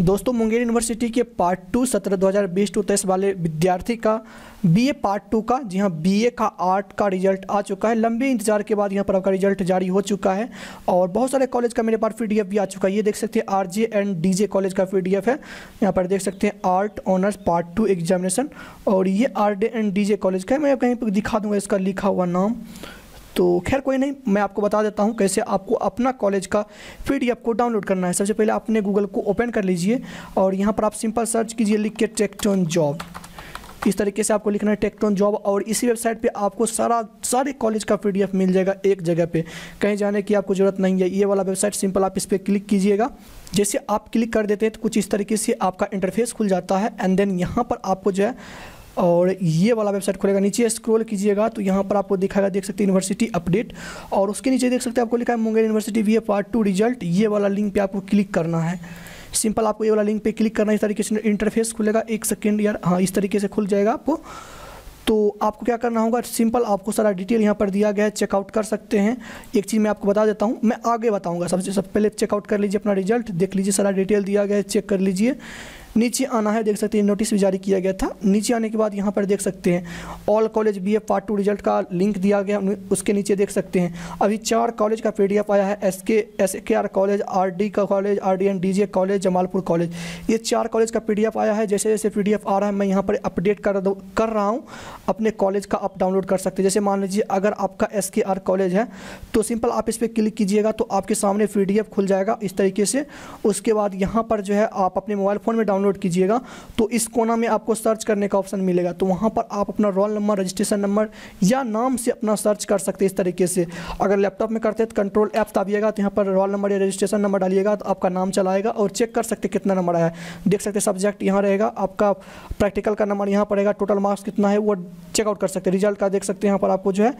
दोस्तों, मुंगेर यूनिवर्सिटी के part two सत्रह, दो हज़ार बीस टू तेईस वाले विद्यार्थी का बीए पार्ट टू का, जी हाँ बीए का आर्ट का रिज़ल्ट आ चुका है। लंबे इंतज़ार के बाद यहाँ पर आपका रिज़ल्ट जारी हो चुका है और बहुत सारे कॉलेज का मेरे पास पी भी आ चुका है। ये देख सकते हैं R J and D J college का पीडीएफ है। यहाँ पर देख सकते हैं art honours part two examination और ये R and D J college का है। मैं कहीं पर दिखा दूँगा इसका लिखा हुआ नाम। तो खैर कोई नहीं, मैं आपको बता देता हूँ कैसे आपको अपना कॉलेज का पी डी को डाउनलोड करना है। सबसे पहले आपने गूगल को ओपन कर लीजिए और यहाँ पर आप सिंपल सर्च कीजिए, लिख के टेक्टोन जॉब इस तरीके से आपको लिखना है टेक्टोन जॉब और इसी वेबसाइट पे आपको सारा, सारे कॉलेज का पीडीएफ मिल जाएगा एक जगह पे। कहीं जाने की आपको ज़रूरत नहीं है, ये वाला वेबसाइट सिंपल आप इस पर क्लिक कीजिएगा। जैसे आप क्लिक कर देते हैं तो कुछ इस तरीके से आपका इंटरफेस खुल जाता है एंड देन यहाँ पर आपको जो है और ये वाला वेबसाइट खुलेगा नीचे, स्क्रॉल कीजिएगा तो यहाँ पर आपको दिखाएगा देख सकते हैं यूनिवर्सिटी अपडेट और उसके नीचे देख सकते हैं, आपको लिखा है Munger university V part two result ये वाला लिंक पे आपको क्लिक करना है। सिंपल आपको ये वाला लिंक पे क्लिक करना है, इस तरीके से इंटरफेस खुलेगा, एक सेकेंड यार हाँ इस तरीके से खुल जाएगा आपको। तो आपको क्या करना होगा सिंपल आपको सारा डिटेल यहाँ पर दिया गया है चेकआउट कर सकते हैं। एक चीज़ मैं आपको बता देता हूँ, मैं आगे बताऊँगा, सबसे, सब, पहले चेकआउट कर लीजिए अपना रिज़ल्ट देख लीजिए, सारा डिटेल दिया गया है चेक कर लीजिए। नीचे आना है, देख सकते हैं नोटिस भी जारी किया गया था। नीचे आने के बाद यहाँ पर देख सकते हैं all college B F part two result का लिंक दिया गया उसके नीचे देख सकते हैं। अभी चार कॉलेज का पीडीएफ आया है S K S K R college R D का college R D N D J college Jamalpur college ये चार कॉलेज का पीडीएफ आया है, जैसे जैसे पी आ रहा है, मैं यहाँ पर अपडेट कर कर रहा हूँ, अपने कॉलेज का आप डाउनलोड कर सकते हैं। जैसे मान लीजिए, अगर आपका एस के आर कॉलेज है तो सिंपल आप इस पर क्लिक कीजिएगा तो आपके सामने पीडीएफ खुल जाएगा, इस तरीके से। उसके बाद यहाँ पर जो है, आप अपने मोबाइल फ़ोन में डाउनलोड कीजिएगा तो इस कोना में आपको सर्च करने का ऑप्शन मिलेगा। तो वहाँ पर आप अपना रोल नंबर, रजिस्ट्रेशन नंबर या नाम से अपना सर्च कर सकते हैं इस तरीके से। अगर लैपटॉप में करते हैं तो कंट्रोल ऐप दाबिएगा तो यहाँ पर रोल नंबर या रजिस्ट्रेशन नंबर डालिएगा तो आपका नाम चलाएगा और चेक कर सकते कितना नंबर आया देख सकते सब्जेक्ट यहाँ रहेगा, आपका प्रैक्टिकल का नंबर यहाँ रहेगा, टोटल मार्क्स कितना है वो चेकआउट कर सकते हैं। रिज़ल्ट का देख सकते हैं यहाँ पर आपको जो है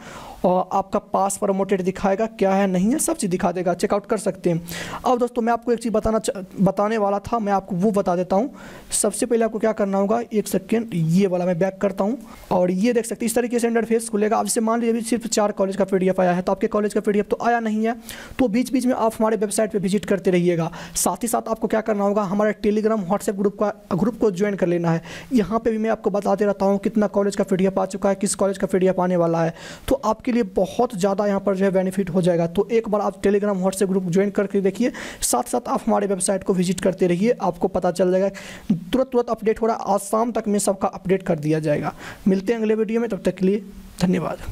और आपका पास प्रमोटेड दिखाएगा, क्या है नहीं है, सब चीज़ दिखा देगा चेकआउट कर सकते हैं। अब दोस्तों, मैं आपको एक चीज़ बताना बताने वाला था, मैं आपको वो बता देता हूँ। सबसे पहले आपको क्या करना होगा, एक सेकेंड ये वाला मैं बैक करता हूँ। और ये देख सकते हैं, इस तरीके से इंटरफेस खुलेगा। अब जैसे मान लीजिए, अभी सिर्फ़ चार कॉलेज का पी आया है तो आपके कॉलेज का पी तो आया नहीं है तो बीच बीच में आप हमारे वेबसाइट पर विज़िट करते रहिएगा। साथ ही साथ आपको क्या करना होगा, हमारे टेलीग्राम व्हाट्सएप ग्रुप का ग्रुप को ज्वाइन कर लेना है। यहाँ पर भी मैं आपको बताते रहता हूँ कितना कॉलेज का पीडीएफ आ चुका है, किस कॉलेज का पी आने वाला है। तो आपके लिए बहुत ज़्यादा यहाँ पर जो है बेनिफिट हो जाएगा। तो एक बार आप टेलीग्राम व्हाट्सएप ग्रुप ज्वाइन करके देखिए। साथ साथ आप हमारे वेबसाइट को विज़िट करते रहिए, आपको पता चल जाएगा तुरंत तुरंत अपडेट हो रहा है। आज शाम तक में सबका अपडेट कर दिया जाएगा। मिलते हैं अगले वीडियो में, तब तक के लिए धन्यवाद।